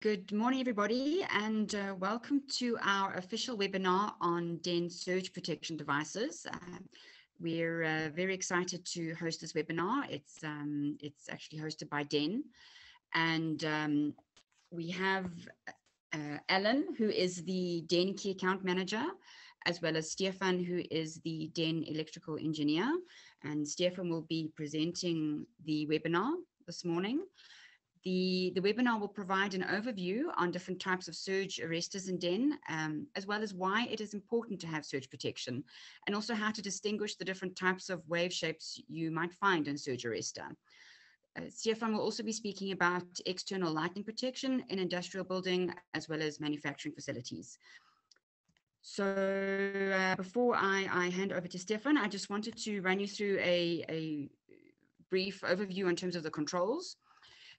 Good morning, everybody, and uh, welcome to our official webinar on DEHN surge protection devices. Uh, we're uh, very excited to host this webinar. It's um, it's actually hosted by DEHN, and um, we have uh, Alan, who is the DEHN key account manager, as well as Stefan, who is the DEHN electrical engineer. And Stefan will be presenting the webinar this morning. The, the webinar will provide an overview on different types of surge arresters in DEHN, um, as well as why it is important to have surge protection, and also how to distinguish the different types of wave shapes you might find in surge arrestor. Uh, Stefan will also be speaking about external lightning protection in industrial building, as well as manufacturing facilities. So uh, before I, I, hand over to Stefan, I just wanted to run you through a, a brief overview in terms of the controls.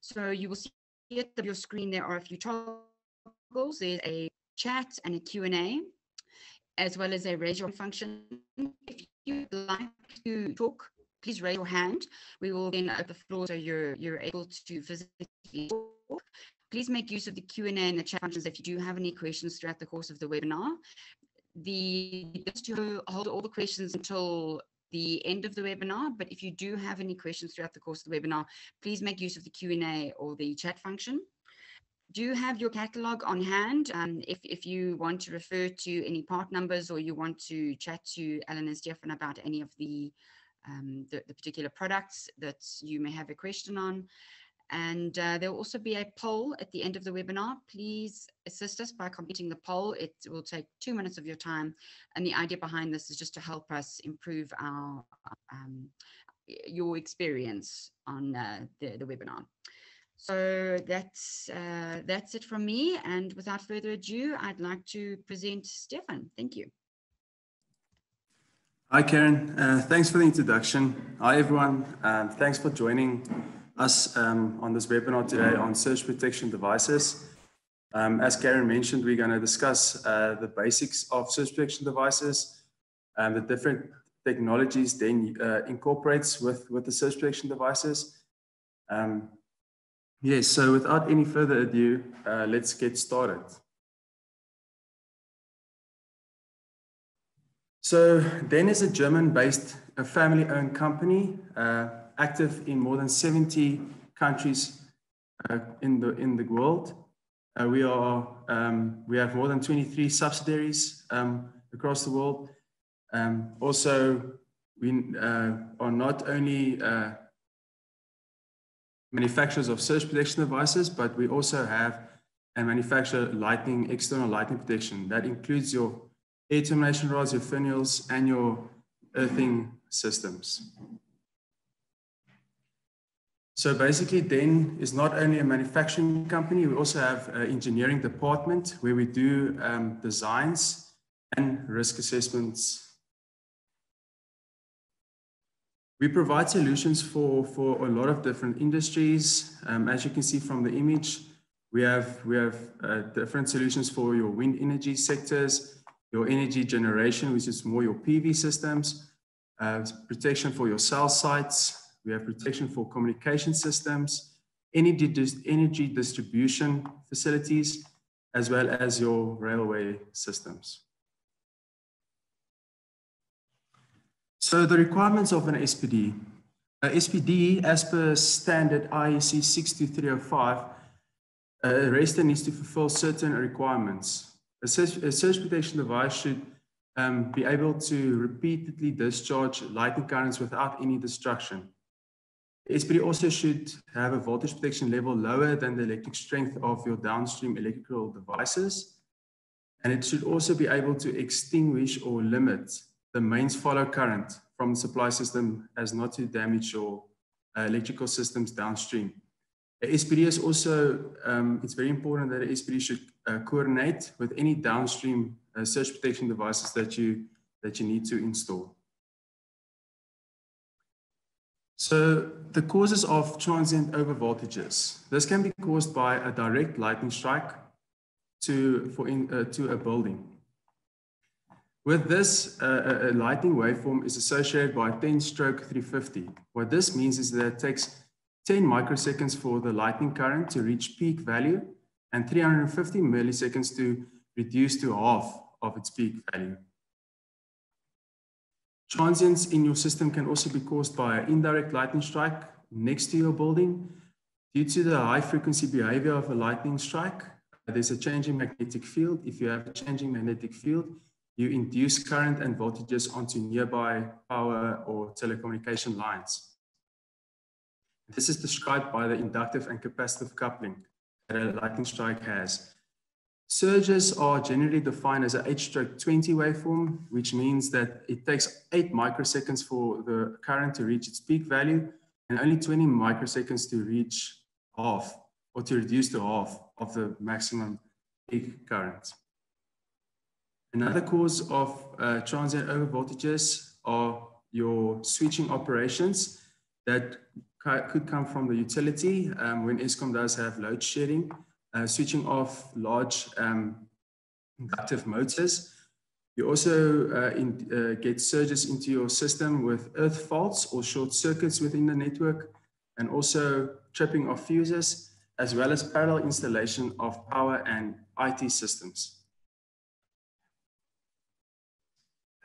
So you will see at the, your screen, there are a few toggles. There's a chat and a Q&A, as well as a raise your function. If you'd like to talk, please raise your hand. We will then open the floor so you're, you're able to physically talk. Please make use of the Q&A and the chat functions if you do have any questions throughout the course of the webinar. The just to hold all the questions until the end of the webinar, but if you do have any questions throughout the course of the webinar, please make use of the Q&A or the chat function. Do you have your catalog on hand? Um, if, if you want to refer to any part numbers or you want to chat to Alan and Stefan about any of the, um, the, the particular products that you may have a question on, and uh, there will also be a poll at the end of the webinar. Please assist us by completing the poll. It will take two minutes of your time. And the idea behind this is just to help us improve our um, your experience on uh, the, the webinar. So that's, uh, that's it from me. And without further ado, I'd like to present Stefan. Thank you. Hi, Karen. Uh, thanks for the introduction. Hi, everyone. Um, thanks for joining us um, on this webinar today on surge protection devices. Um, as Karen mentioned, we're going to discuss uh, the basics of surge protection devices and the different technologies then uh, incorporates with, with the surge protection devices. Um, yes, so without any further ado, uh, let's get started. So DEHN is a German-based, a family-owned company uh, active in more than 70 countries uh, in, the, in the world. Uh, we, are, um, we have more than 23 subsidiaries um, across the world. Um, also, we uh, are not only uh, manufacturers of surge protection devices, but we also have and manufacture lightning, external lightning protection. That includes your air termination rods, your finials, and your earthing systems. So basically, DEHN is not only a manufacturing company, we also have an engineering department where we do um, designs and risk assessments. We provide solutions for, for a lot of different industries. Um, as you can see from the image, we have, we have uh, different solutions for your wind energy sectors, your energy generation, which is more your PV systems, uh, protection for your cell sites, we have protection for communication systems, energy, energy distribution facilities, as well as your railway systems. So the requirements of an SPD. Uh, SPD, as per standard IEC 62305, a arrestor needs to fulfill certain requirements. A surge, a protection device should um, be able to repeatedly discharge lightning currents without any destruction. SPD also should have a voltage protection level lower than the electric strength of your downstream electrical devices. And it should also be able to extinguish or limit the mains follow current from the supply system as not to damage your uh, electrical systems downstream. A SPD is also, um, it's very important that SPD should uh, coordinate with any downstream uh, surge protection devices that you, that you need to install. So the causes of transient overvoltages. This can be caused by a direct lightning strike to, for in, uh, to a building. With this, uh, a lightning waveform is associated by 10 stroke 350. What this means is that it takes 10 microseconds for the lightning current to reach peak value and 350 milliseconds to reduce to half of its peak value. Transients in your system can also be caused by an indirect lightning strike next to your building. Due to the high frequency behavior of a lightning strike, there's a changing magnetic field. If you have a changing magnetic field, you induce current and voltages onto nearby power or telecommunication lines. This is described by the inductive and capacitive coupling that a lightning strike has. Surges are generally defined as an a H-20 waveform, which means that it takes 8 microseconds for the current to reach its peak value and only 20 microseconds to reach half or to reduce to half of the maximum peak current. Another cause of uh, transient overvoltages are your switching operations that could come from the utility um, when Eskom does have load shedding uh, switching off large um, inductive motors. You also uh, in, uh, get surges into your system with earth faults or short circuits within the network, and also tripping of fuses, as well as parallel installation of power and IT systems.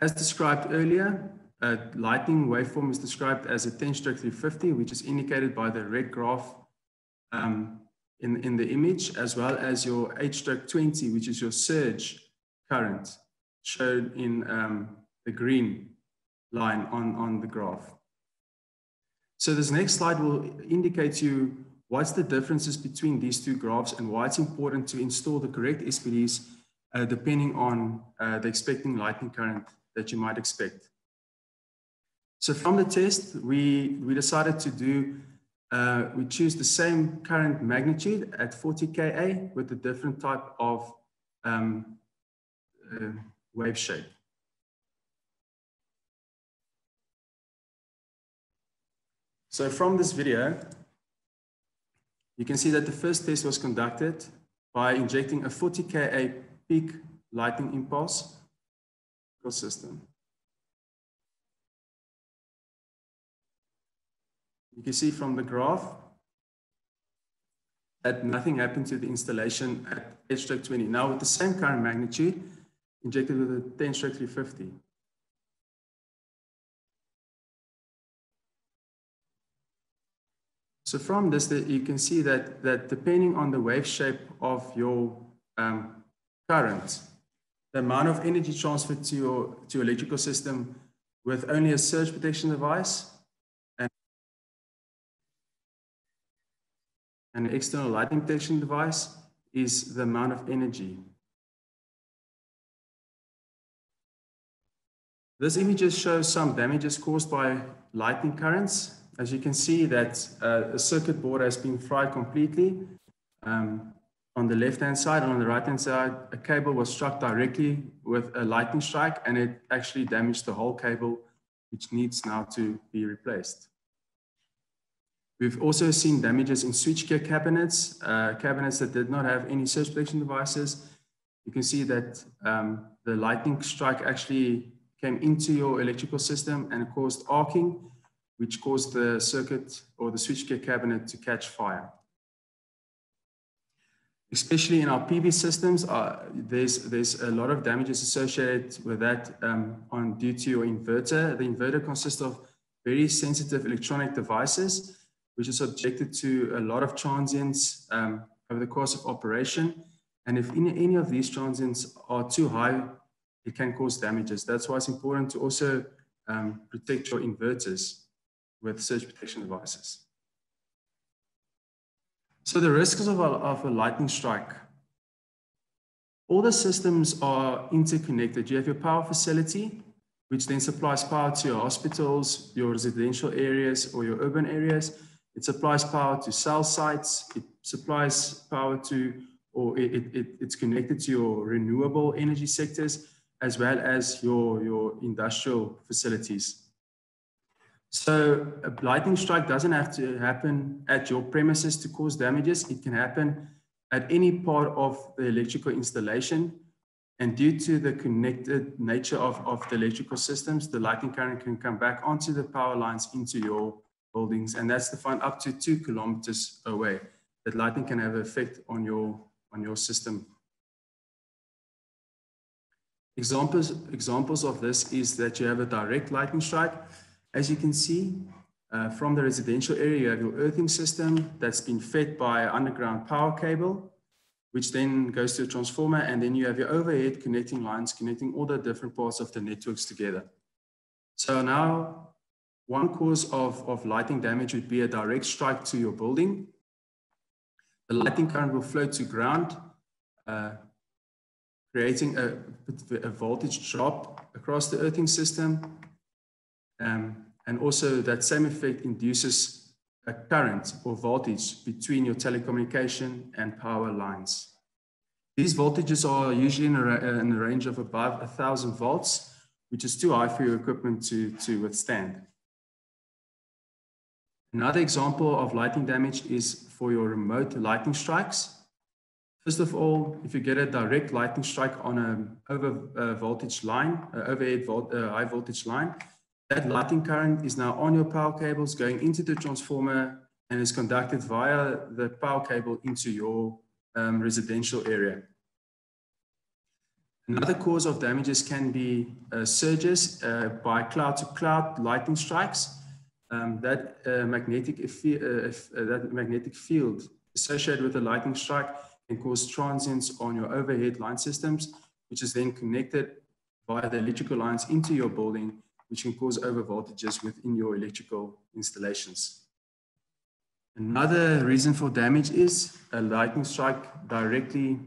As described earlier, a lightning waveform is described as a 10 stroke 350, which is indicated by the red graph um, in, in the image, as well as your H-20, which is your surge current, shown in um, the green line on, on the graph. So this next slide will indicate you what's the differences between these two graphs and why it's important to install the correct SPDs uh, depending on uh, the expecting lightning current that you might expect. So from the test, we, we decided to do uh, we choose the same current magnitude at 40 Ka with a different type of um, uh, wave shape. So from this video, you can see that the first test was conducted by injecting a 40 Ka peak lightning impulse system. You can see from the graph that nothing happened to the installation at H-stroke 20. Now with the same current magnitude, injected with a 10 stroke 350. So from this, you can see that, that depending on the wave shape of your um, current, the amount of energy transferred to your, to your electrical system with only a surge protection device an external lighting detection device is the amount of energy. This images shows some damages caused by lightning currents. As you can see that uh, a circuit board has been fried completely. Um, on the left-hand side and on the right-hand side, a cable was struck directly with a lightning strike and it actually damaged the whole cable, which needs now to be replaced. We've also seen damages in switchgear cabinets, uh, cabinets that did not have any surge protection devices. You can see that um, the lightning strike actually came into your electrical system and caused arcing, which caused the circuit or the switchgear cabinet to catch fire. Especially in our PV systems, uh, there's, there's a lot of damages associated with that um, on due to your inverter. The inverter consists of very sensitive electronic devices which is subjected to a lot of transients um, over the course of operation. And if any, of these transients are too high, it can cause damages. That's why it's important to also um, protect your inverters with surge protection devices. So the risks of a, of a lightning strike. All the systems are interconnected. You have your power facility, which then supplies power to your hospitals, your residential areas, or your urban areas. It supplies power to cell sites. It supplies power to, or it, it, it's connected to your renewable energy sectors, as well as your, your industrial facilities. So a lightning strike doesn't have to happen at your premises to cause damages. It can happen at any part of the electrical installation. And due to the connected nature of, of the electrical systems, the lightning current can come back onto the power lines into your buildings, and that's defined up to two kilometers away. That lightning can have an effect on your on your system. Examples, examples of this is that you have a direct lightning strike. As you can see, uh, from the residential area, you have your earthing system that's been fed by underground power cable, which then goes to a transformer, and then you have your overhead connecting lines connecting all the different parts of the networks together. So now, one cause of, of lighting damage would be a direct strike to your building. The lighting current will flow to ground, uh, creating a, a, voltage drop across the earthing system. Um, and also that same effect induces a current or voltage between your telecommunication and power lines. These voltages are usually in a, in range of above 1,000 volts, which is too high for your equipment to, to withstand. Another example of lighting damage is for your remote lightning strikes. First of all, if you get a direct lightning strike on an over uh, voltage line, uh, overhead volt, uh, high voltage line, that lightning current is now on your power cables going into the transformer and is conducted via the power cable into your um, residential area. Another cause of damages can be uh, surges uh, by cloud-to-cloud -cloud lightning strikes. Um, that, uh, magnetic uh, uh, that magnetic field associated with a lightning strike can cause transients on your overhead line systems, which is then connected via the electrical lines into your building which can cause overvoltages within your electrical installations. Another reason for damage is a lightning strike directly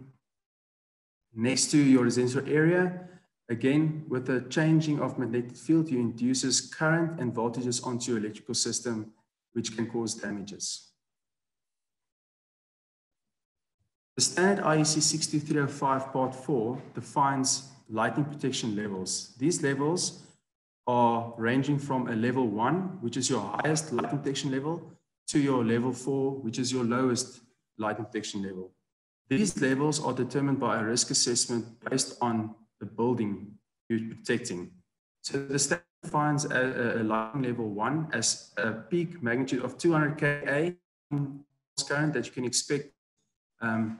next to your residential area. Again, with the changing of magnetic field, you induces current and voltages onto your electrical system, which can cause damages. The standard IEC 62305 part 4 defines lightning protection levels. These levels are ranging from a level one, which is your highest lightning protection level, to your level four, which is your lowest lightning protection level. These levels are determined by a risk assessment based on the building you're protecting. So the state defines a, a lighting level one as a peak magnitude of 200 kA current that you can expect um,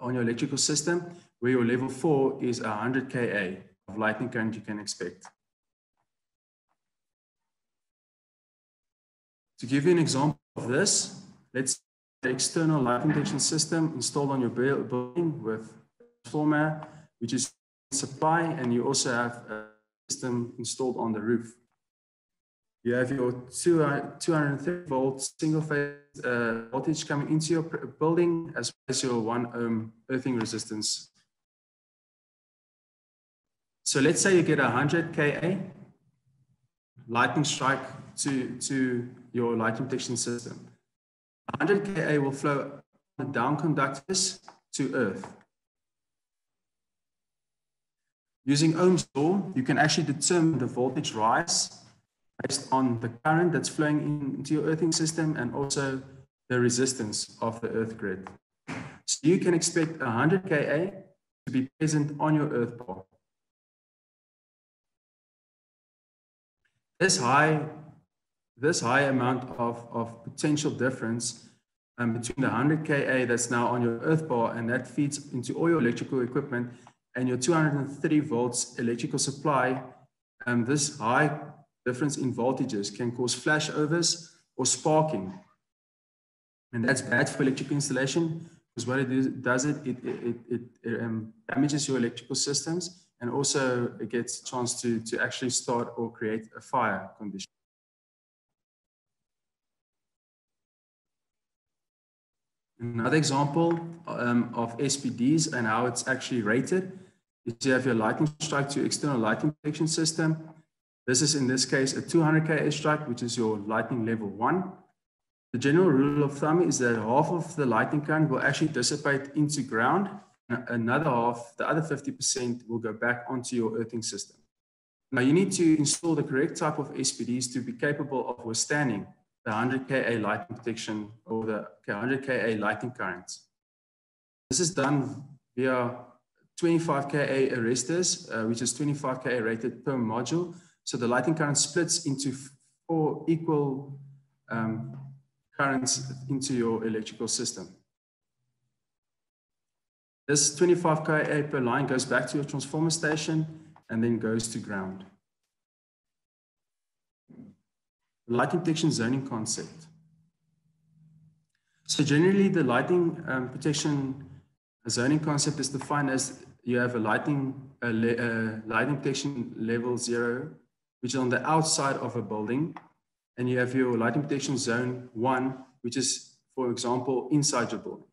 on your electrical system, where your level four is 100 kA of lightning current you can expect. To give you an example of this, let's the external light detection system installed on your building with transformer, which is supply, and you also have a system installed on the roof. You have your 230 volt single phase uh, voltage coming into your building, as well as your one ohm earthing resistance. So let's say you get 100 kA lightning strike to, to your lightning protection system. 100 kA will flow down conductors to earth. Using Ohm's law, you can actually determine the voltage rise based on the current that's flowing into your earthing system and also the resistance of the earth grid. So you can expect 100 kA to be present on your earth bar. This high this high amount of, of potential difference um, between the 100 kA that's now on your earth bar and that feeds into all your electrical equipment and your 230 volts electrical supply, um, this high difference in voltages can cause flashovers or sparking. And that's bad for electrical installation because what it does it, it, it, it, it um, damages your electrical systems and also it gets a chance to, to actually start or create a fire condition. Another example um, of SPDs and how it's actually rated is you have your lightning strike to your external lightning protection system. This is in this case a 200 kA strike, which is your lightning level one. The general rule of thumb is that half of the lightning current will actually dissipate into ground. Another half, the other 50% will go back onto your earthing system. Now you need to install the correct type of SPDs to be capable of withstanding the 100 kA lightning protection or the 100 kA lightning currents. This is done via 25 kA arresters, uh, which is 25 kA rated per module. So the lighting current splits into four equal um, currents into your electrical system. This 25 kA per line goes back to your transformer station and then goes to ground. Lighting protection zoning concept. So generally the lighting um, protection zoning concept is defined as you have a lighting, a a lighting protection level zero, which is on the outside of a building. And you have your lighting protection zone one, which is, for example, inside your building.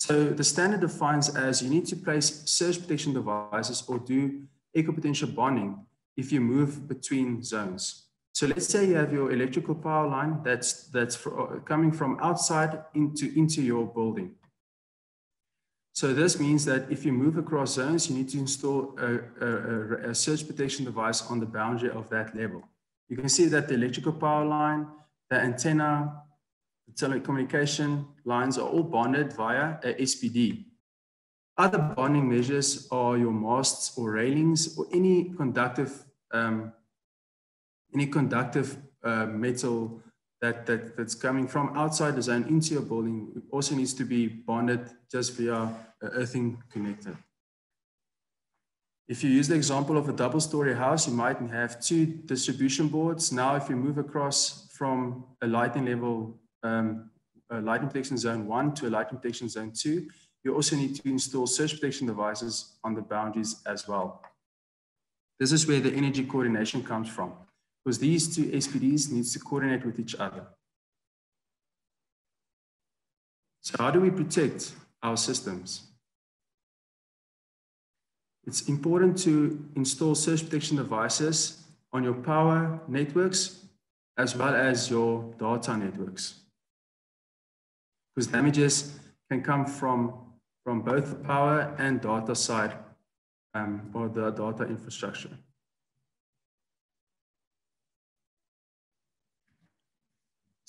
So the standard defines as you need to place surge protection devices or do equipotential bonding if you move between zones. So let's say you have your electrical power line that's, that's for, coming from outside into, into your building. So this means that if you move across zones, you need to install a, a, a, surge protection device on the boundary of that level. You can see that the electrical power line, the antenna, the telecommunication lines are all bonded via a SPD. Other bonding measures are your masts or railings or any conductive, um, any conductive uh, metal that, that, that's coming from outside the zone into your building also needs to be bonded just via earthing connector. If you use the example of a double story house, you might have two distribution boards. Now, if you move across from a lighting level, um, a lighting protection zone one to a lighting protection zone two, you also need to install surge protection devices on the boundaries as well. This is where the energy coordination comes from because these two SPDs needs to coordinate with each other. So how do we protect our systems? It's important to install surge protection devices on your power networks as well as your data networks. Because damages can come from, from both the power and data side um, or the data infrastructure.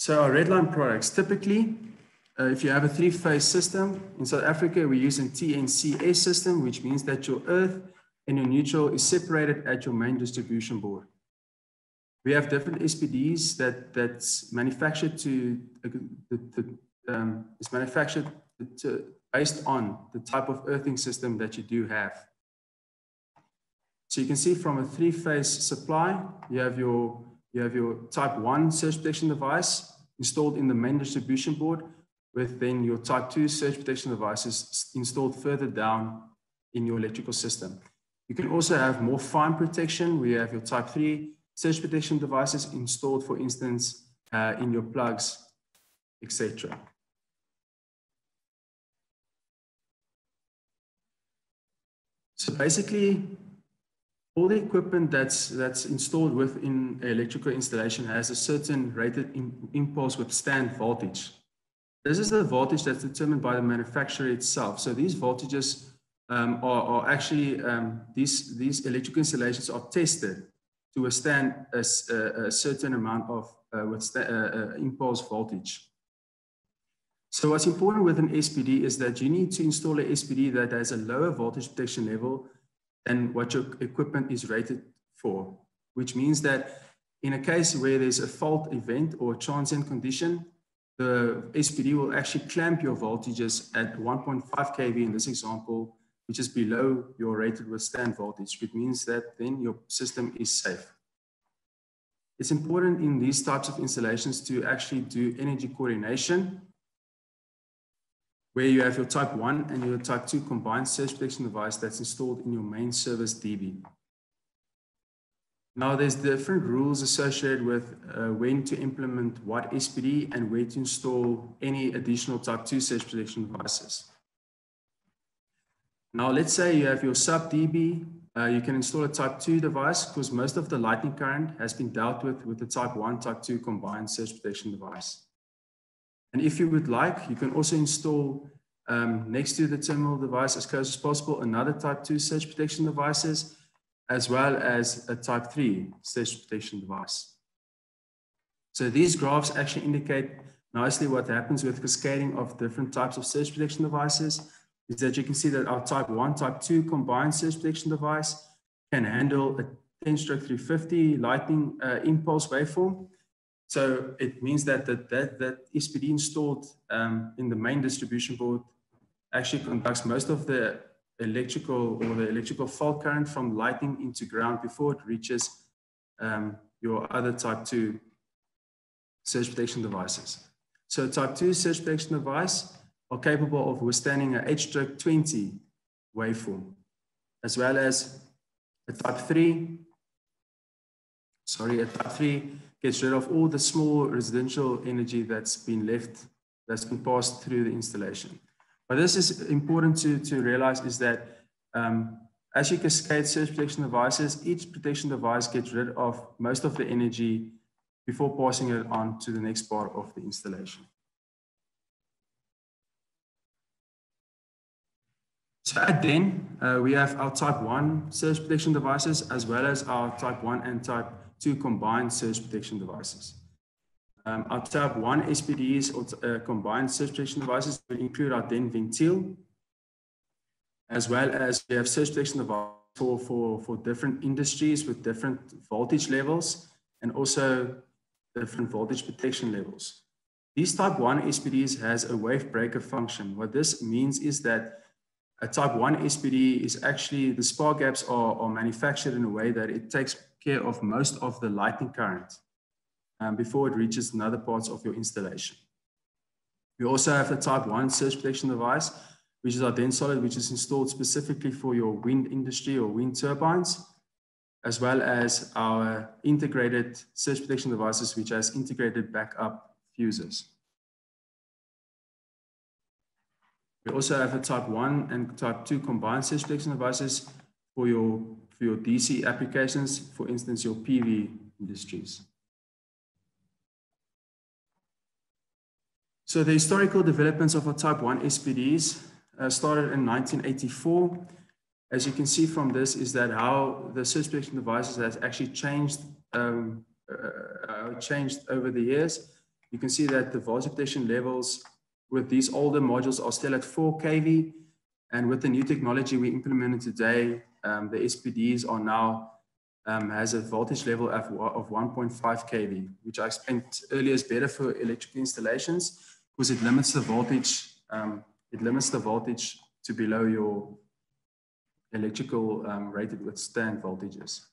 So our redline products, typically, uh, if you have a three-phase system, in South Africa, we're using TNCS system, which means that your earth and your neutral is separated at your main distribution board. We have different SPDs that that's manufactured to, uh, the, the, um, is manufactured to, based on the type of earthing system that you do have. So you can see from a three-phase supply, you have your you have your type 1 surge protection device installed in the main distribution board with then your type 2 surge protection devices installed further down in your electrical system. You can also have more fine protection where you have your type 3 surge protection devices installed, for instance, uh, in your plugs, etc. So basically, all the equipment that's that's installed within electrical installation has a certain rated impulse withstand voltage. This is the voltage that's determined by the manufacturer itself. So these voltages um, are, are, actually um, these these electrical installations are tested to withstand a, a, a certain amount of uh, withstand, uh, uh, impulse voltage. So what's important with an SPD is that you need to install a SPD that has a lower voltage protection level than what your equipment is rated for, which means that in a case where there's a fault event or transient condition, the SPD will actually clamp your voltages at 1.5 kV in this example, which is below your rated withstand voltage, which means that then your system is safe. It's important in these types of installations to actually do energy coordination where you have your type 1 and your type 2 combined surge protection device that's installed in your main service DB. Now there's different rules associated with uh, when to implement what SPD and where to install any additional type 2 surge protection devices. Now let's say you have your sub DB, uh, you can install a type 2 device because most of the lightning current has been dealt with with the type 1, type 2 combined surge protection device. And if you would like, you can also install um, next to the terminal device as close as possible another type 2 surge protection devices, as well as a type 3 surge protection device. So these graphs actually indicate nicely what happens with cascading of different types of surge protection devices is that you can see that our type 1, type 2 combined surge protection device can handle a 10 stroke 350 lightning uh, impulse waveform so it means that that, that, that SPD installed um, in the main distribution board actually conducts most of the electrical or the electrical fault current from lightning into ground before it reaches um, your other type 2 surge protection devices. So type 2 surge protection device are capable of withstanding a H-stroke 20 waveform, as well as a type 3, sorry, a type 3 gets rid of all the small residential energy that's been left, that's been passed through the installation. But this is important to, to realize is that um, as you cascade surge protection devices, each protection device gets rid of most of the energy before passing it on to the next part of the installation. So at DEHN, uh, we have our type 1 surge protection devices as well as our type 1 and type 2 combined surge protection devices. Um, our type 1 SPDs or uh, combined surge protection devices will include our DEHNventil, as well as we have surge protection devices for, for, for different industries with different voltage levels and also different voltage protection levels. These type 1 SPDs has a wave breaker function. What this means is that a type 1 SPD is actually, the spark gaps are, are manufactured in a way that it takes care of most of the lightning current um, before it reaches another parts of your installation. We also have the type 1 surge protection device, which is our DEHNsolid, which is installed specifically for your wind industry or wind turbines as well as our integrated surge protection devices, which has integrated backup fuses. We also have a type 1 and type 2 combined surge protection devices for your, your DC applications, for instance, your PV industries. So the historical developments of our type 1 SPDs uh, started in 1984 as you can see from this is that how the protection devices has actually changed um, uh, uh, changed over the years. You can see that the voltage protection levels with these older modules are still at 4 kV. And with the new technology we implemented today, um, the SPDs are now um, has a voltage level of, of 1.5 kV, which I explained earlier is better for electrical installations because it limits the voltage, um, it limits the voltage to below your electrical um, rated withstand voltages.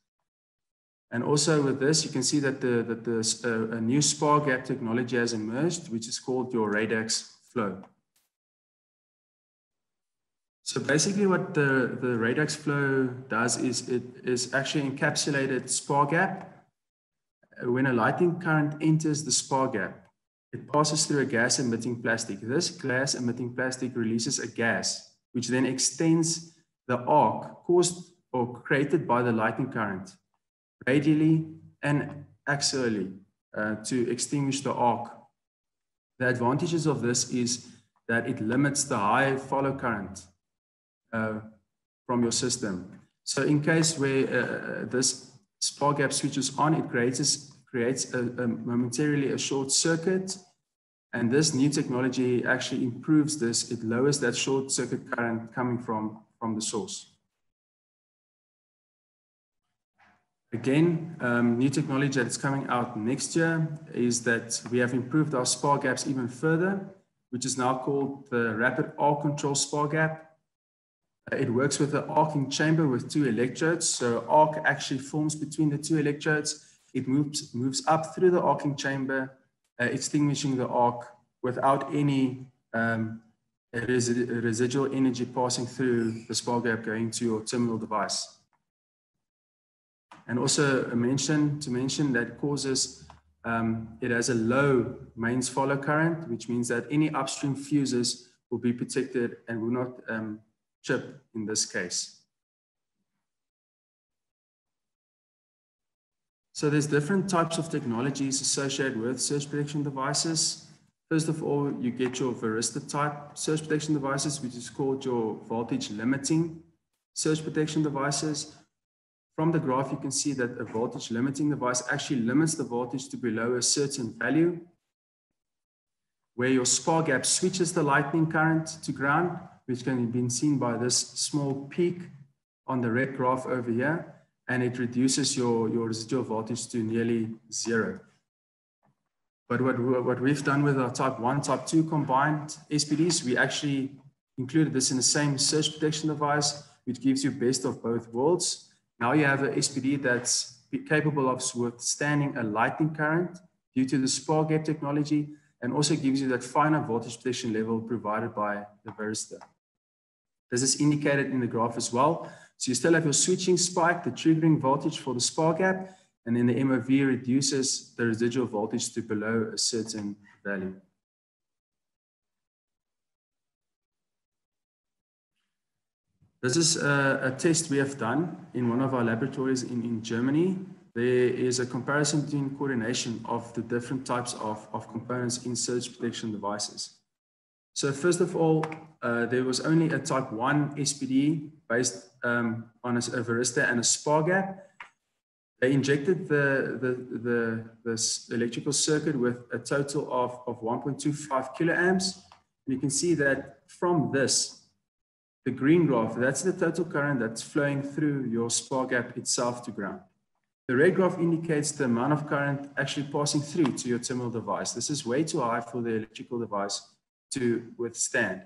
And also with this, you can see that the, that the, uh, a new spark gap technology has emerged, which is called your RADAX Flow. So basically what the, the RADAX Flow does is it is actually encapsulated spark gap. When a lighting current enters the spark gap, it passes through a gas emitting plastic. This gas emitting plastic releases a gas, which then extends the arc caused or created by the lightning current radially and axially uh, to extinguish the arc. The advantages of this is that it limits the high follow current from your system. So in case where uh, this spark gap switches on, it creates, creates a, a momentarily a short circuit and this new technology actually improves this. It lowers that short circuit current coming from from the source. Again, um, new technology that's coming out next year is that we have improved our spark gaps even further, which is now called the rapid arc control spark gap. It works with an arcing chamber with two electrodes. So arc actually forms between the two electrodes. It moves, moves up through the arcing chamber, uh, extinguishing the arc without any um, a residual energy passing through the spark gap going to your terminal device. And also a mention to mention that causes, um, it has a low mains follow current, which means that any upstream fuses will be protected and will not um, chip in this case. So there's different types of technologies associated with surge protection devices. First of all, you get your varistor type surge protection devices, which is called your voltage limiting surge protection devices. From the graph, you can see that a voltage limiting device actually limits the voltage to below a certain value, where your spark gap switches the lightning current to ground, which can be seen by this small peak on the red graph over here, and it reduces your, your residual voltage to nearly zero. But what, what we've done with our type 1, type 2 combined SPDs, we actually included this in the same surge protection device, which gives you best of both worlds. Now you have an SPD that's capable of withstanding a lightning current due to the spark gap technology and also gives you that finer voltage protection level provided by the Varistor. This is indicated in the graph as well. So you still have your switching spike, the triggering voltage for the spark gap, and then the MOV reduces the residual voltage to below a certain value. This is a, a, test we have done in one of our laboratories in, in Germany. There is a comparison between coordination of the different types of, of components in surge protection devices. So first of all, uh, there was only a type 1 SPD based um, on a, a Varistor and a spark gap. They injected the, the, the, the electrical circuit with a total of, of 1.25 kiloamps. And you can see that from this, the green graph, that's the total current that's flowing through your spark gap itself to ground. The red graph indicates the amount of current actually passing through to your terminal device. This is way too high for the electrical device to withstand.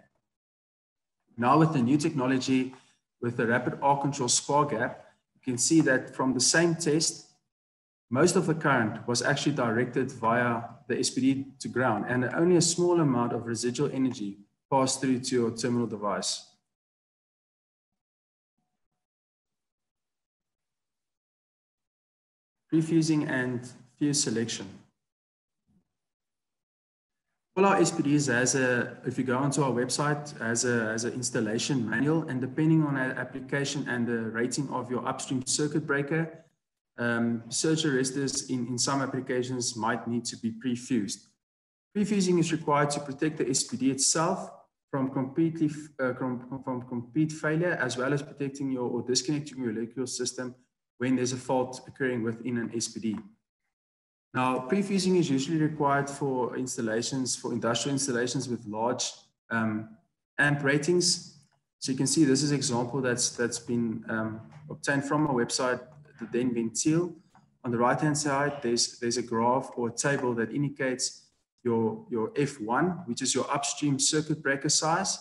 Now with the new technology, with the rapid arc control spark gap, you can see that from the same test, most of the current was actually directed via the SPD to ground and only a small amount of residual energy passed through to your terminal device. prefusing and fuse selection. All our SPDs has a, if you go onto our website, has a, has an installation manual and depending on our application and the rating of your upstream circuit breaker, um, surge arresters in, in some applications might need to be pre-fused. Pre-fusing is required to protect the SPD itself from completely uh, from, from complete failure, as well as protecting your or disconnecting your electrical system when there's a fault occurring within an SPD. Now, prefusing is usually required for installations, for industrial installations with large um, amp ratings. So you can see this is an example that's, that's been um, obtained from our website, the DEHNventil. On the right-hand side, there's, there's a graph or a table that indicates your, your F1, which is your upstream circuit breaker size,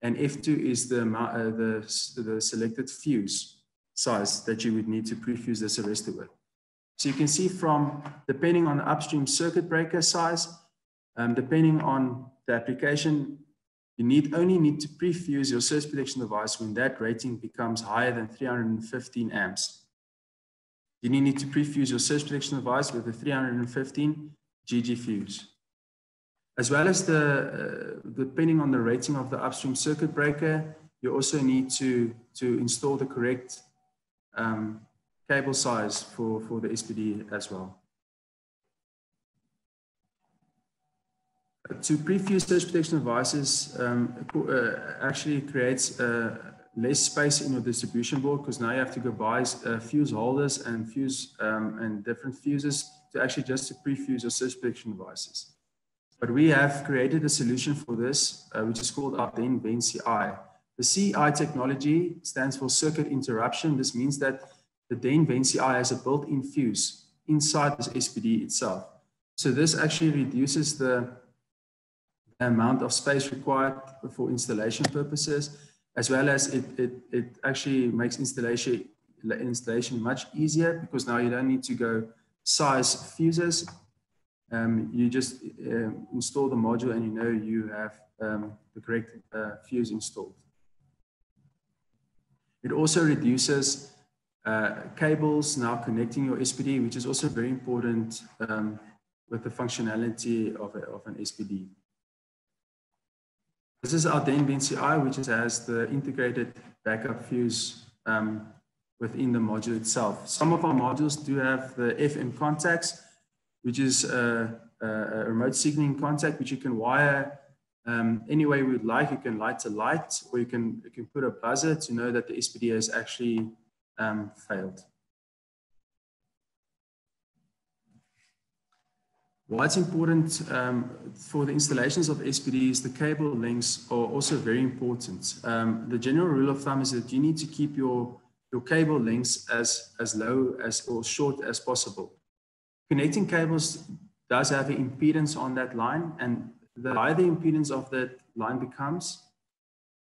and F2 is the, uh, the, the selected fuse size that you would need to prefuse this arrestor with. So you can see from, depending on the upstream circuit breaker size, um, depending on the application, you need only need to prefuse your surge protection device when that rating becomes higher than 315 amps. You need to prefuse your surge protection device with a 315 GG fuse. As well as the, uh, depending on the rating of the upstream circuit breaker, you also need to, to install the correct um, cable size for, for the SPD as well. To prefuse surge protection devices um, uh, actually creates uh, less space in your distribution board because now you have to go buy uh, fuse holders and fuse um, and different fuses to actually just to prefuse your surge protection devices. But we have created a solution for this, uh, which is called our DEHNvenCI. The CI technology stands for circuit interruption. This means that the DEHNvenCI has a built-in fuse inside this SPD itself. So this actually reduces the amount of space required for installation purposes, as well as it, it, it actually makes installation, installation much easier because now you don't need to go size fuses. Um, you just uh, install the module and you know you have um, the correct uh, fuse installed. It also reduces uh, cables now connecting your SPD, which is also very important um, with the functionality of, a, of an SPD. This is our DEHNvenCI, which has the integrated backup fuse um, within the module itself. Some of our modules do have the FM contacts, which is a, a, remote signaling contact, which you can wire um, any way we'd like, you can light a light or you can, you can put a buzzer to know that the SPD has actually um, failed. Why it's important um, for the installations of SPDs, the cable lengths are also very important. Um, the general rule of thumb is that you need to keep your, your cable lengths as, as low as or short as possible. Connecting cables does have an impedance on that line and the higher the impedance of that line becomes,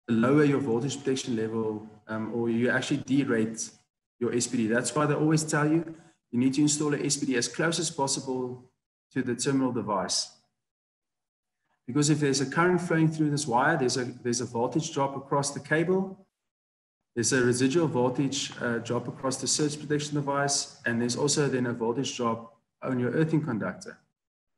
the lower your voltage protection level um, or you actually derate your SPD. That's why they always tell you you need to install a SPD as close as possible to the terminal device. Because if there's a current flowing through this wire, there's a, there's a voltage drop across the cable, there's a residual voltage uh, drop across the surge protection device, and there's also then a voltage drop on your earthing conductor.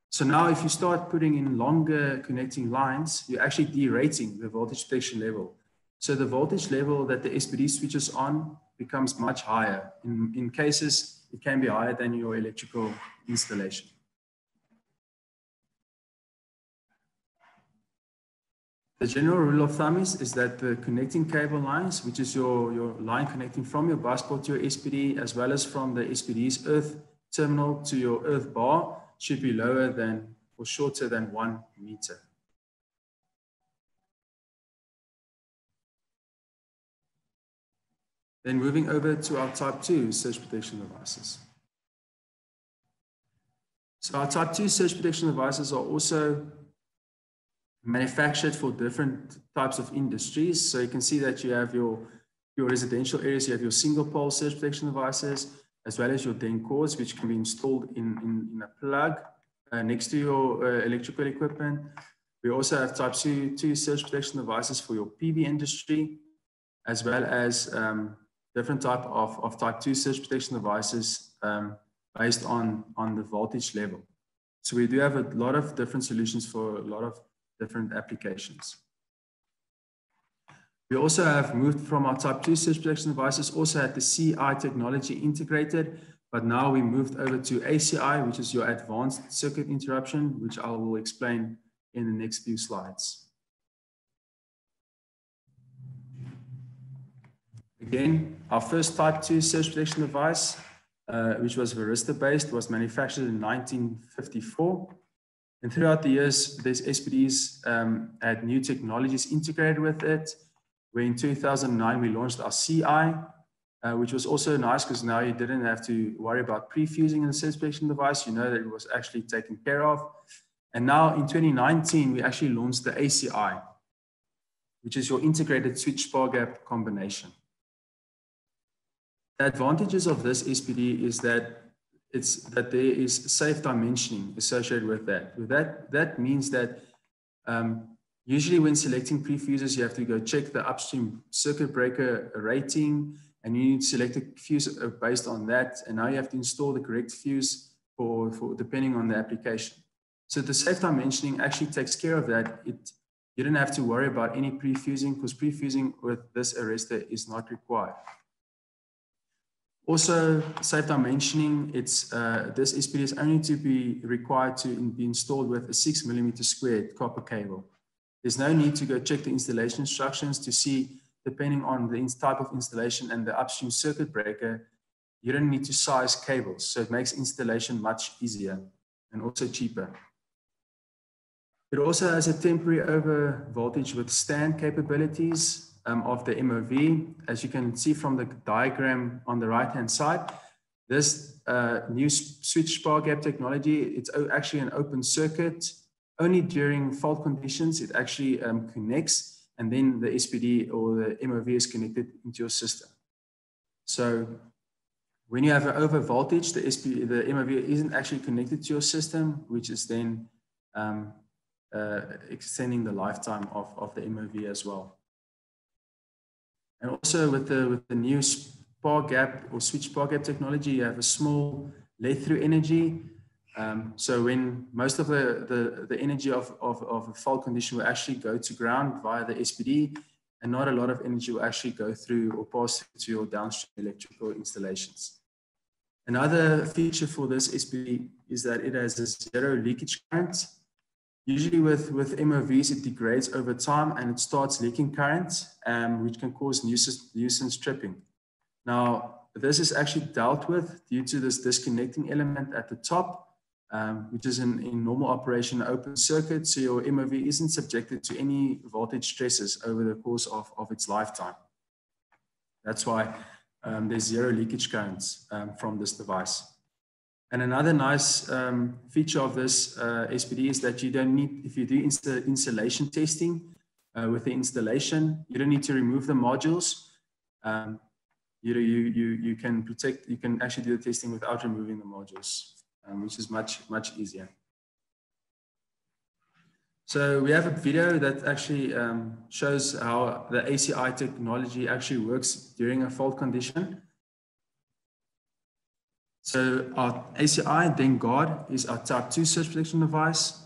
So now if you start putting in longer connecting lines, you're actually derating the voltage protection level. So the voltage level that the SPD switches on becomes much higher. In, in cases, it can be higher than your electrical installation. The general rule of thumb is, is that the connecting cable lines, which is your, your line connecting from your busboard to your SPD, as well as from the SPD's earth terminal to your earth bar, should be lower than or shorter than one meter. Then moving over to our type 2 surge protection devices. So our type 2 surge protection devices are also manufactured for different types of industries. So you can see that you have your, your residential areas, you have your single pole surge protection devices, as well as your DEHNcords, which can be installed in, in, in a plug uh, next to your uh, electrical equipment. We also have type 2, two surge protection devices for your PV industry, as well as um, different type of, of type 2 surge protection devices um, based on, on the voltage level. So we do have a lot of different solutions for a lot of different applications. We also have moved from our type 2 surge protection devices, also had the CI technology integrated, but now we moved over to ACI, which is your advanced circuit interruption, which I will explain in the next few slides. Again, our first type 2 surge protection device, uh, which was varistor based, was manufactured in 1954. And throughout the years, these SPDs um, had new technologies integrated with it. Where in 2009, we launched our CI, uh, which was also nice because now you didn't have to worry about pre-fusing in the protection device. You know that it was actually taken care of. And now in 2019, we actually launched the ACI, which is your integrated switch spark gap combination. The advantages of this SPD is that it's that there is safe dimensioning associated with that. That, that means that um, usually when selecting pre-fuses, you have to go check the upstream circuit breaker rating, and you need to select a fuse uh, based on that. And now you have to install the correct fuse for, for depending on the application. So the safe dimensioning actually takes care of that. It you don't have to worry about any pre-fusing because pre-fusing with this arrestor is not required. Also, safe dimensioning, it's, uh, this SPD is only to be required to be installed with a six millimeter squared copper cable. There's no need to go check the installation instructions to see, depending on the type of installation and the upstream circuit breaker, you don't need to size cables. So it makes installation much easier and also cheaper. It also has a temporary over voltage withstand capabilities um, of the MOV. As you can see from the diagram on the right-hand side, this uh, new switch spark gap technology, it's actually an open circuit. Only during fault conditions, it actually um, connects and then the SPD or the MOV is connected into your system. So when you have an over voltage, the, SPD, the MOV isn't actually connected to your system, which is then um, uh, extending the lifetime of, of the MOV as well. And also with the, with the new spark gap or switch spark gap technology, you have a small let through energy. Um, so when most of the, the, the energy of, of, of a fault condition will actually go to ground via the SPD, and not a lot of energy will actually go through or pass to your downstream electrical installations. Another feature for this SPD is that it has a zero leakage current. Usually with, with MOVs, it degrades over time and it starts leaking current, um, which can cause nuisance, nuisance tripping. Now, this is actually dealt with due to this disconnecting element at the top, um, which is in, in normal operation open circuit. So your MOV isn't subjected to any voltage stresses over the course of, of its lifetime. That's why um, there's zero leakage currents um, from this device. And another nice um, feature of this uh, SPD is that you don't need, if you do insta insulation testing, uh, with the installation. You don't need to remove the modules. Um, you, you, you, you can protect, you can actually do the testing without removing the modules, um, which is much, much easier. So we have a video that actually um, shows how the ACI technology actually works during a fault condition. So our ACI god is our type 2 surge protection device.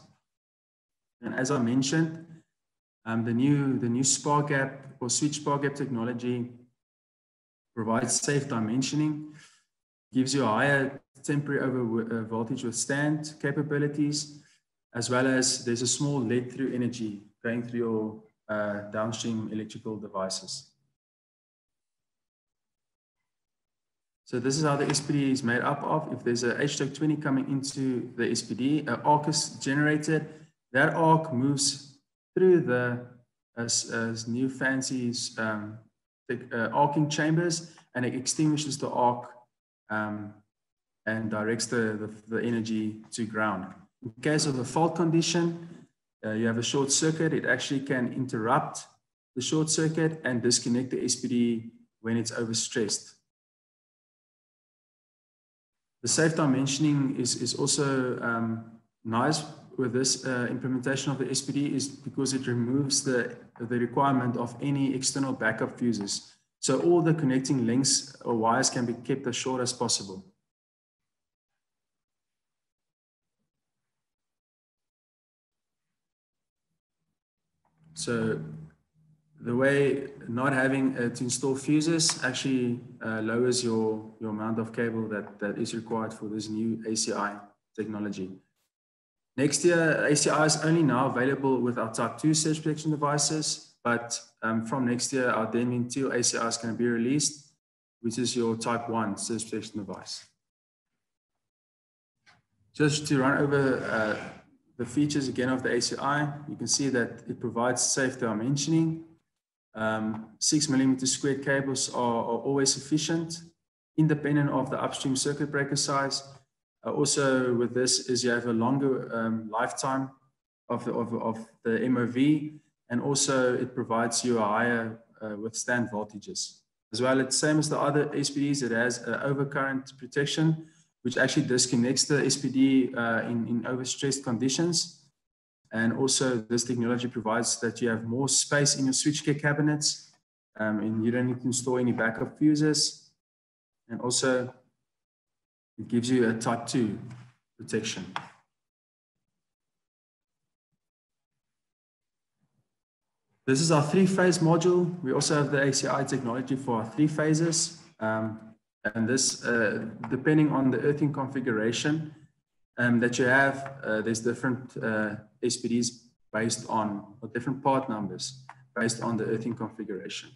And as I mentioned, um, the new the new spark gap or switch spark gap technology provides safe dimensioning, gives you a higher temporary over uh, voltage withstand capabilities, as well as there's a small lead through energy going through your uh, downstream electrical devices. So this is how the SPD is made up of. If there's a 8/20 coming into the SPD, an arc is generated. That arc moves through the as, as new fancy um, uh, arcing chambers and it extinguishes the arc um, and directs the, the, the, energy to ground. In case of a fault condition, uh, you have a short circuit, it actually can interrupt the short circuit and disconnect the SPD when it's overstressed. The safe dimensioning is, is also um, nice with this uh, implementation of the SPD is because it removes the, the requirement of any external backup fuses. So all the connecting links or wires can be kept as short as possible. So the way not having uh, to install fuses actually uh, lowers your, your amount of cable that, that is required for this new ACI technology. Next year, ACI is only now available with our Type 2 surge protection devices, but um, from next year, our Denmin 2 ACI is going to be released, which is your Type 1 surge protection device. Just to run over uh, the features again of the ACI, you can see that it provides safe dimensioning. Um, six millimeter squared cables are, are always sufficient, independent of the upstream circuit breaker size uh, also with this is you have a longer um, lifetime of the, of, of the MOV and also it provides you a higher uh, withstand voltages. As well, it's same as the other SPDs, it has uh, overcurrent protection, which actually disconnects the SPD uh, in, in overstressed conditions. And also this technology provides that you have more space in your switchgear cabinets um, and you don't need to install any backup fuses. And also it gives you a type 2 protection. This is our three-phase module. We also have the ACI technology for our three phases. Um, and this, uh, depending on the earthing configuration um, that you have, uh, there's different uh, SPDs based on, or different part numbers based on the earthing configuration.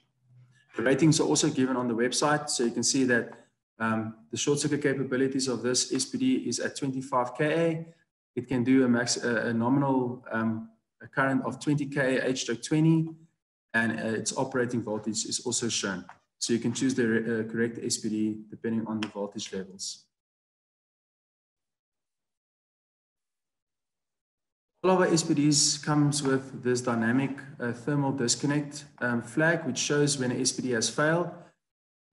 The ratings are also given on the website, so you can see that um, the short circuit capabilities of this SPD is at 25 Ka. It can do a, max, a, a nominal um, a current of 20 Ka 8/20 and uh, its operating voltage is also shown. So you can choose the uh, correct SPD depending on the voltage levels. All of our SPDs comes with this dynamic uh, thermal disconnect um, flag, which shows when an SPD has failed.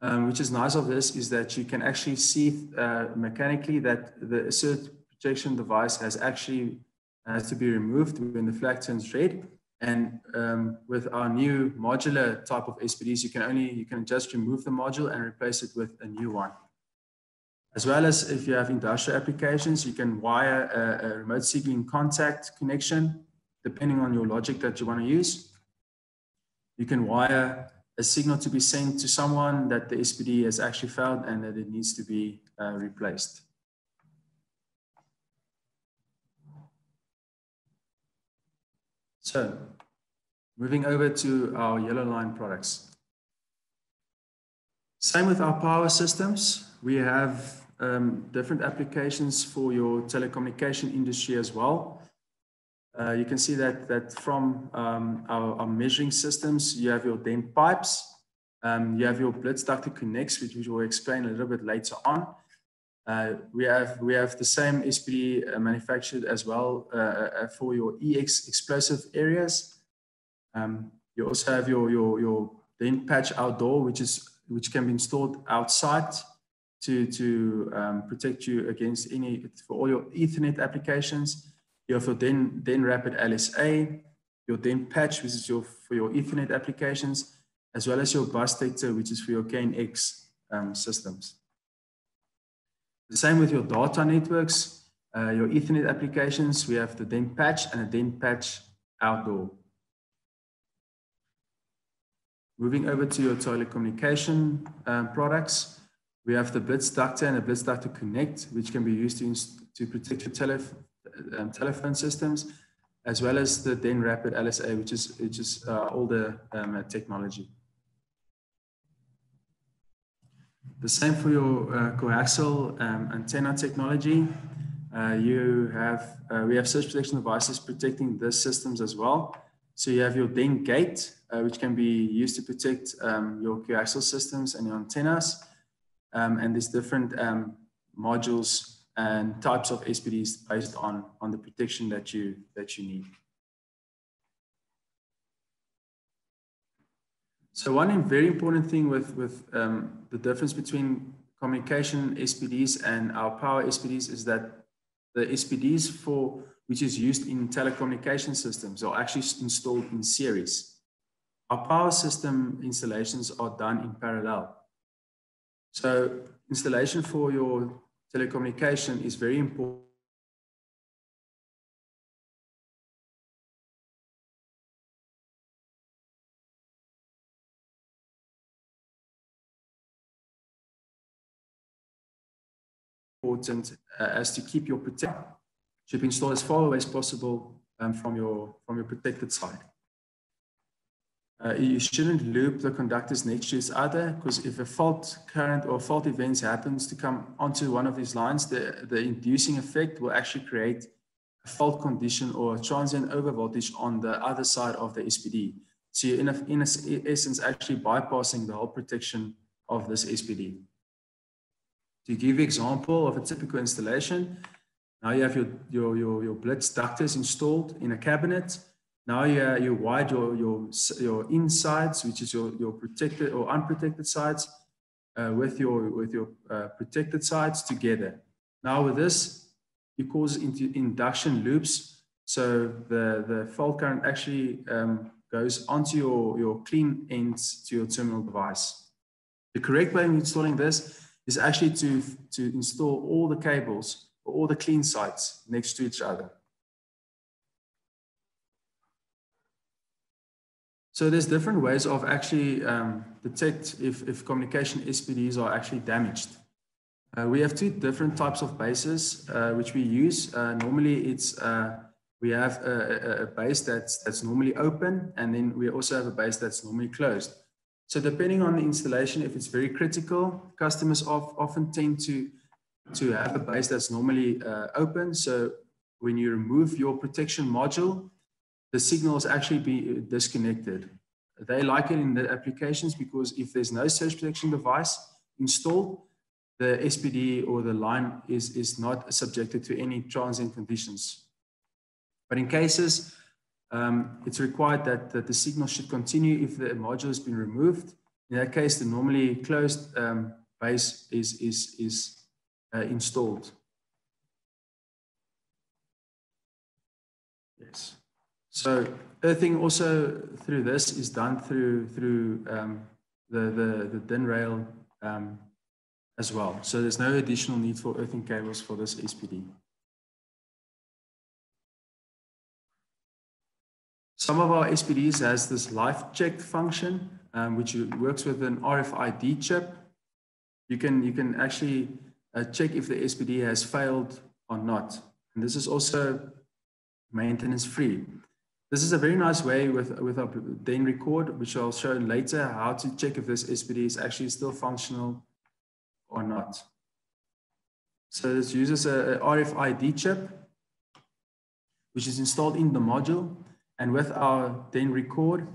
Um, which is nice of this is that you can actually see uh, mechanically that the surge protection device has actually has to be removed when the flag turns red. And um, with our new modular type of SPDs, you can only you can just remove the module and replace it with a new one. As well as if you have industrial applications, you can wire a, a remote signaling contact connection, depending on your logic that you want to use. You can wire a signal to be sent to someone that the SPD has actually failed and that it needs to be uh, replaced. So moving over to our yellow line products. Same with our power systems. We have um, different applications for your telecommunication industry as well. Uh, you can see that, that from um, our, our, measuring systems, you have your DEN pipes, um, you have your BLITZDUCTORconnects, which we will explain a little bit later on. Uh, we have we have the same SPD uh, manufactured as well uh, uh, for your EX explosive areas. Um, you also have your, your, your DEHNpatch outdoor, which is which can be installed outside to, to um, protect you against any, for all your Ethernet applications. You have your DEHN, DEN Rapid LSA, your DEHNpatch, which is your, for your Ethernet applications, as well as your BUStector, which is for your KNX um, systems. The same with your data networks, uh, your Ethernet applications, we have the DEHNpatch and a DEHNpatch outdoor. Moving over to your telecommunication um, products, we have the Blitz Ductor and the Blitz Ductor Connect, which can be used to, to protect your tele um, telephone systems, as well as the DEHNrapid LSA, which is, which is uh, older um, technology. The same for your uh, coaxial um, antenna technology. Uh, you have, uh, we have surge protection devices protecting the systems as well. So you have your DEHNgate, uh, which can be used to protect um, your coaxial systems and your antennas. Um, and there's different um, modules and types of SPDs based on, on the protection that you, that you need. So one very important thing with, with um, the difference between communication SPDs and our power SPDs is that the SPDs for which is used in telecommunication systems are actually installed in series. Our power system installations are done in parallel. So installation for your telecommunication is very important. important uh, as to keep your protect should be installed as far away as possible um, from your from your protected side. Uh, you shouldn't loop the conductors next to each other because if a fault current or fault events happens to come onto one of these lines, the, the inducing effect will actually create a fault condition or a transient overvoltage on the other side of the SPD. So you're in, a, in a, essence actually bypassing the whole protection of this SPD. To give you example of a typical installation, now you have your, your, your, your blitz ductors installed in a cabinet. Now you, uh, you wide your, your, your insides, which is your, your protected or unprotected sides, uh, with your, with your uh, protected sides together. Now with this, you cause into induction loops. So the, the fault current actually um, goes onto your, your clean ends to your terminal device. The correct way of installing this is actually to, to install all the cables or all the clean sites next to each other. So there's different ways of actually um, detect if, if communication SPDs are actually damaged. Uh, we have two different types of bases uh, which we use. Uh, normally it's uh, we have a, a, base that's, that's normally open and then we also have a base that's normally closed. So depending on the installation, if it's very critical, customers of, often tend to, to have a base that's normally uh, open. So when you remove your protection module, the signals actually be disconnected. They like it in the applications because if there's no surge protection device installed, the SPD or the line is, is not subjected to any transient conditions. But in cases um, it's required that, that the signal should continue if the module has been removed. In that case, the normally closed um, base is, is, is uh, installed. Yes. So earthing also through this is done through through um, the, the, the DIN rail um, as well. So there's no additional need for earthing cables for this SPD. Some of our SPDs has this life check function, um, which works with an RFID chip. You can, you can actually uh, check if the SPD has failed or not. And this is also maintenance free. This is a very nice way with, with our DEHNrecord, which I'll show later, how to check if this SPD is actually still functional or not. So this uses a, a RFID chip, which is installed in the module. And with our DEHNrecord,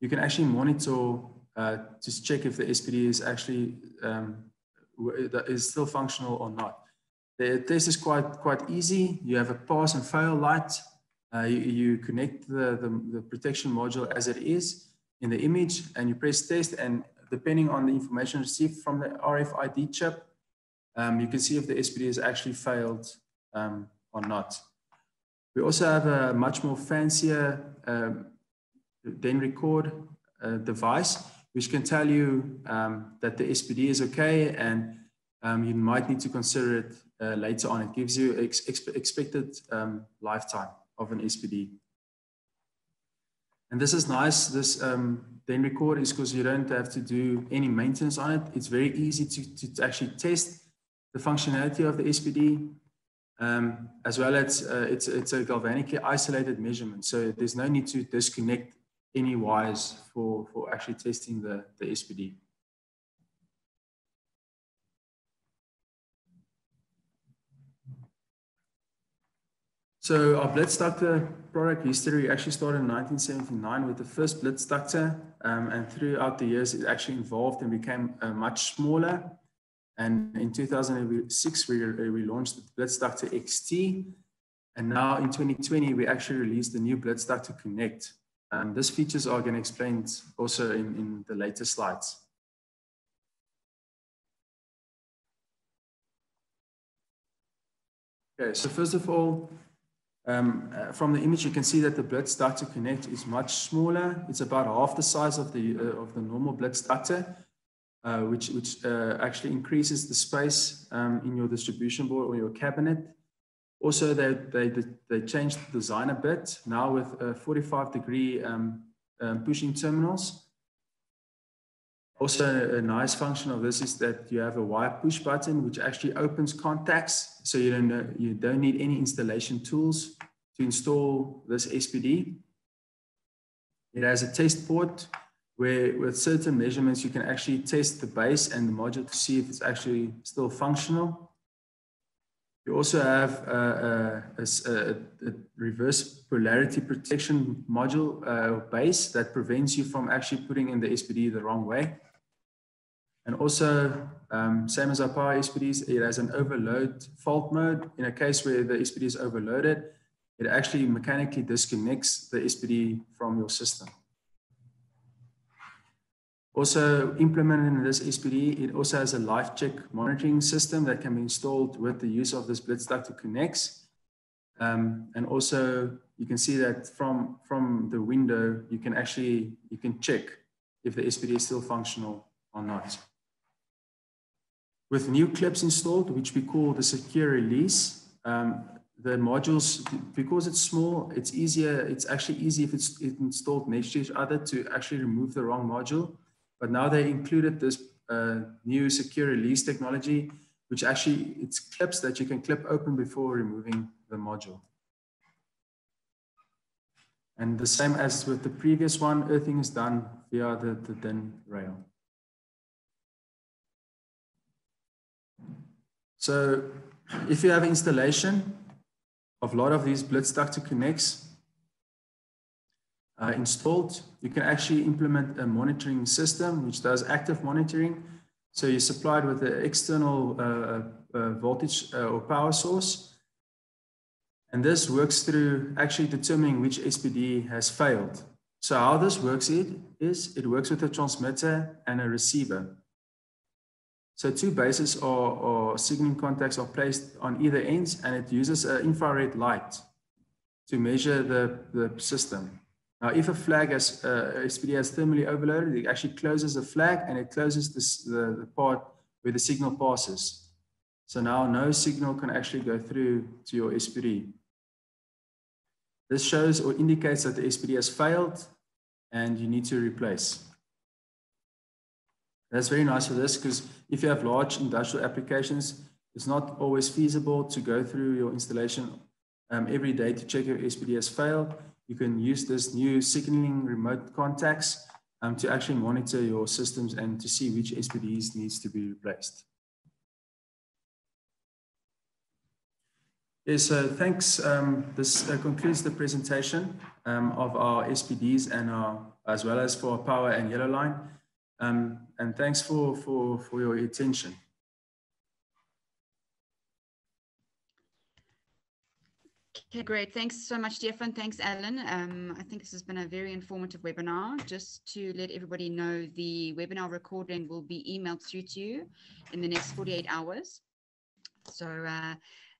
you can actually monitor uh, to check if the SPD is actually um, is still functional or not. The test is quite, quite easy. You have a pass and fail light Uh, you, you, connect the, the, the, protection module as it is in the image and you press test and depending on the information received from the RFID chip, um, you can see if the SPD has actually failed um, or not. We also have a much more fancier um, DEHNrecord uh, device, which can tell you um, that the SPD is okay and um, you might need to consider it uh, later on. It gives you ex expected um, lifetime of an SPD. And this is nice. This um, DEHNrecord is because you don't have to do any maintenance on it. It's very easy to, to actually test the functionality of the SPD, um, as well as uh, it's, it's a galvanically isolated measurement. So there's no need to disconnect any wires for, for actually testing the, the SPD. So our blitz ductor product history actually started in 1979 with the first blitz ductor, um, and throughout the years it actually evolved and became uh, much smaller. And in 2006 we, we launched the blitz XT, and now in 2020 we actually released the new blitz ductor Connect. Um, these features are going to explain also in, in the later slides. Okay, so first of all, um, uh, from the image, you can see that the blitz ductor connect is much smaller. It's about half the size of the, uh, of the normal ductor, uh, which, which uh, actually increases the space um, in your distribution board or your cabinet. Also, they, they, they changed the design a bit, now with 45 degree um, um, pushing terminals. Also, a nice function of this is that you have a wire push button, which actually opens contacts. So you don't, you don't need any installation tools to install this SPD. It has a test port where with certain measurements, you can actually test the base and the module to see if it's actually still functional. You also have a, a, a, a reverse polarity protection module uh, base that prevents you from actually putting in the SPD the wrong way. And also, um, same as our power SPDs, it has an overload fault mode. In a case where the SPD is overloaded, it actually mechanically disconnects the SPD from your system. Also implemented in this SPD, it also has a life check monitoring system that can be installed with the use of this Blitz ductor connects. Um, and also you can see that from, from the window, you can actually, you can check if the SPD is still functional or not. With new clips installed, which we call the secure release, um, the modules, because it's small, it's easier, it's actually easy if it's installed next to each other to actually remove the wrong module. But now they included this uh, new secure release technology, which actually it's clips that you can clip open before removing the module. And the same as with the previous one, earthing is done via the, the DIN rail. So if you have installation of a lot of these Blitz ductor connects uh, installed, you can actually implement a monitoring system which does active monitoring. So you're supplied with an external uh, uh, voltage uh, or power source. And this works through actually determining which SPD has failed. So how this works it is it works with a transmitter and a receiver. So two bases or, signaling contacts are placed on either ends and it uses an infrared light to measure the, the system. Now, if a flag has, uh, SPD has thermally overloaded, it actually closes the flag and it closes this, the, the part where the signal passes. So now no signal can actually go through to your SPD. This shows or indicates that the SPD has failed and you need to replace. That's very nice for this because if you have large industrial applications, it's not always feasible to go through your installation um, every day to check if SPD has failed. You can use this new signaling remote contacts um, to actually monitor your systems and to see which SPDs needs to be replaced. Yes, so thanks. Um, this uh, concludes the presentation um, of our SPDs and our, as well as for power and yellow line. Um, and thanks for, for, for your attention. Okay, great. Thanks so much, Stefan. Thanks, Alan. Um, I think this has been a very informative webinar. Just to let everybody know, the webinar recording will be emailed through to you in the next 48 hours. So uh,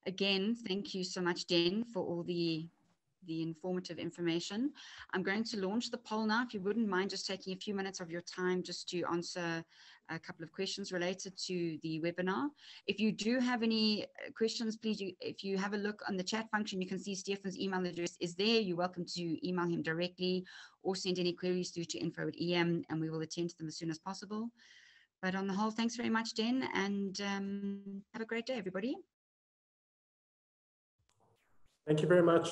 again, thank you so much, DEHN, for all the the informative information. I'm going to launch the poll now. If you wouldn't mind just taking a few minutes of your time just to answer a couple of questions related to the webinar. If you do have any uh, questions, please, you, if you have a look on the chat function, you can see Stefan's email address is there. You're welcome to email him directly or send any queries through to info at EM and we will attend to them as soon as possible. But on the whole, thanks very much, DEHN, and um, have a great day, everybody. Thank you very much.